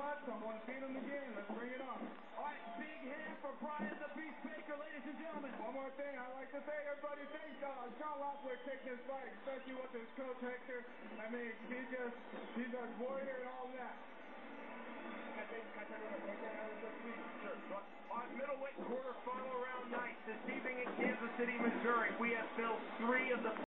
what? Someone want him again. Let's bring it on. All right, big hand for Brian the Beast Baker, ladies and gentlemen. One more thing I'd like to say, everybody, thanks uh, Sean Lockwood taking this fight, especially with his coach Hector. I mean, he's just, he's a warrior and all that. I think I. Sure. On middleweight quarterfinal round night, this evening in Kansas City, Missouri, we have filled three of the